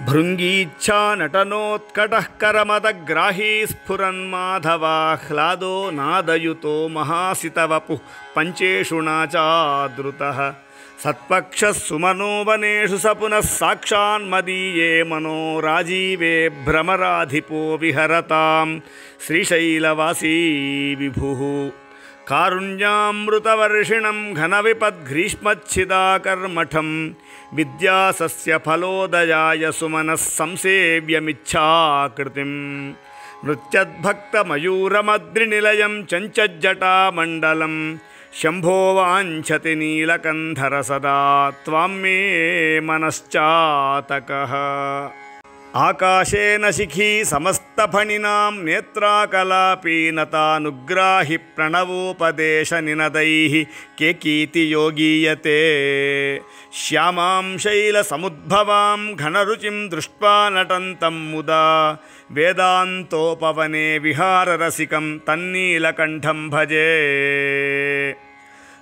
भृङ्गीच्छा नटनोत्कटः करमदग्राही स्फुरन्माधवाह्लादो नादयुतो महासितवपुः पञ्चेषु नाचादृतः। सत्पक्षः सुमनो वनेषु स पुनः साक्षान्मदीये मनो राजीवे भ्रमराधिपो विहरतां श्रीशैलवासी विभुः कारुण्यामृतवर्षिणं घनविपद्ग्रीष्मच्छिदाकर्मठं विद्यासस्य फलोदयाय सुमनः संसेव्यमिच्छाकृतिम्। नृत्यद्भक्तमयूरमद्रिनिलयं चञ्चज्जटामण्डलं शम्भो वाञ्छति नीलकन्धर सदा त्वां मे मनश्चातकः। आकाशेन शिखी समस्तफणिनां नेत्राकलापी नतानुग्राहि प्रणवोपदेशनिनदैः केकीति योगीयते श्यामां शैलसमुद्भवां घनरुचिं दृष्ट्वा नटन्तं मुदा। वेदान्तोपवने विहाररसिकं तन्नीलकण्ठं भजे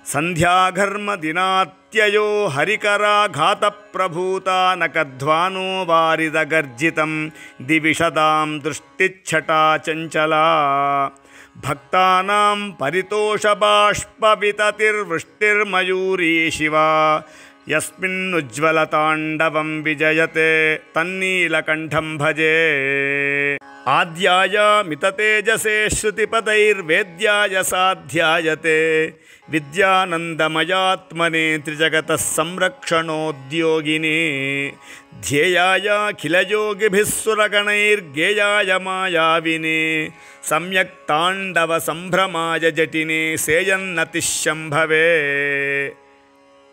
सन्ध्याघर्मदिनात्ययो हरिकराघातप्रभूतानकध्वानो वारिदगर्जितं दिविशदां दृष्टिच्छटा चञ्चला। भक्तानां परितोषबाष्पविततिर्वृष्टिर्मयूरी शिवा यस्मिन्नुज्ज्वलताण्डवं विजयते तन्नीलकण्ठं भजे आद्याय मिततेजसे श्रुतिपदैर्वेद्याय साध्यायते। विद्यानन्दमयात्मने त्रिजगतः संरक्षणोद्योगिने। ध्येयायाखिलयोगिभिः सुरगणैर्गेयाय मायाविने। सम्यक् ताण्डवसम्भ्रमाय जटिने सेयन्नतिशम्भवे।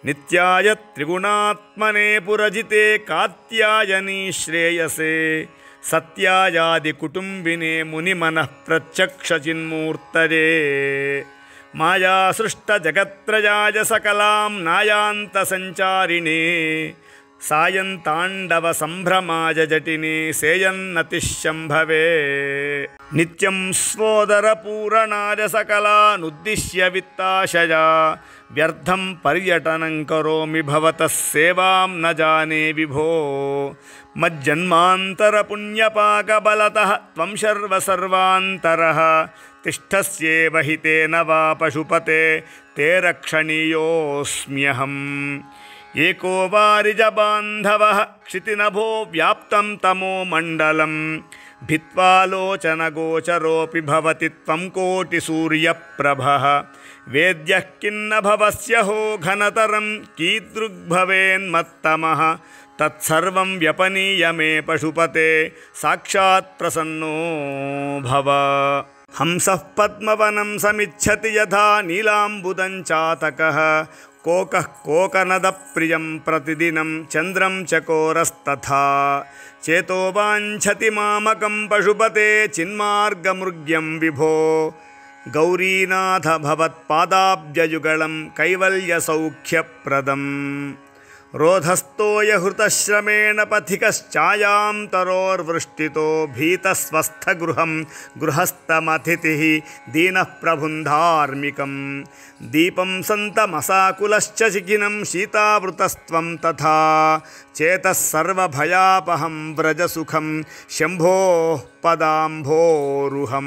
नित्याय त्रिगुणात्मने पुरजिते कात्यायनी श्रेयसे सत्यायादिकुटुम्बिने मुनिमनः प्रत्यक्षचिन्मूर्तये मायासृष्टजगत्त्रयाय सकलां नायान्तसञ्चारिणे सायन्ताण्डवसम्भ्रमाय जटिने सेयन्नतिशम्भवे। नित्यं स्वोदरपूरणाय सकलानुद्दिश्य वित्ताशया व्यर्थं पर्यटनं करोमि भवतः सेवां न जाने विभो। मज्जन्मान्तरपुण्यपाकबलतः त्वं सर्वसर्वान्तरः। तिष्ठस्येव हि तेन वा पशुपते। ते रक्षणीयोऽस्म्यहम्। एको वारिजबान्धवः क्षितिनभो व्याप्तं तमो मण्डलं भित्त्वालोचनगोचरोऽपि भवति त्वं कोटिसूर्यप्रभः। वेद्यः किन्न हो घनतरं, कीदृग्भवेन्मत्तमः। तत्सर्वं व्यपनीय मे पशुपते, साक्षात् प्रसन्नो भव। हंसः पद्मवनं समिच्छति यथा नीलाम्बुदञ्चातकः कोकः कोकनदप्रियं प्रतिदिनं चन्द्रं चकोरस्तथा चेतो वाञ्छति मामकं पशुपते चिन्मार्गमृग्यं विभो। गौरीनाथ भवत्पादाब्जयुगलं कैवल्यसौख्यप्रदम्। रोधस्थोयहृतश्रमेण पथिकश्चायां तरोर्वृष्टितो भीतस्वस्थगृहं गृहस्थमतिथिः दीनः प्रभुन्धार्मिकं दीपं सन्तमसाकुलश्च शिखिनं शीतावृतस्त्वं तथा चेतः सर्वभयापहं व्रजसुखं शम्भोः पदाम्भोरुहम्।